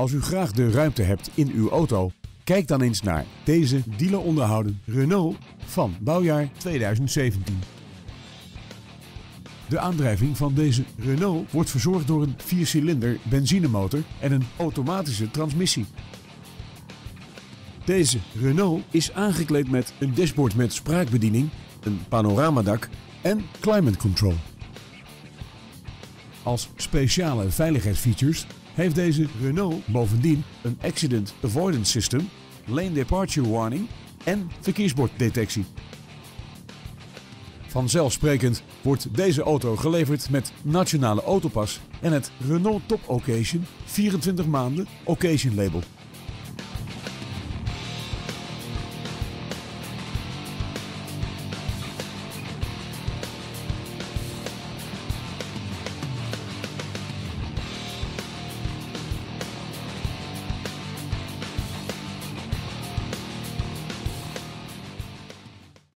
Als u graag de ruimte hebt in uw auto, kijk dan eens naar deze dealer onderhouden Renault van bouwjaar 2017. De aandrijving van deze Renault wordt verzorgd door een 4-cilinder benzinemotor en een automatische transmissie. Deze Renault is aangekleed met een dashboard met spraakbediening, een panoramadak en climate control. Als speciale veiligheidsfeatures heeft deze Renault bovendien een accident avoidance system, lane departure warning en verkeersborddetectie. Vanzelfsprekend wordt deze auto geleverd met nationale autopas en het Renault Top Occasion 24 maanden Occasion label.